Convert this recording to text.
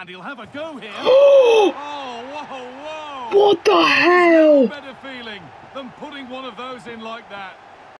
And he'll have a go here. oh, whoa, whoa! What the hell? Better feeling than putting one of those in like that.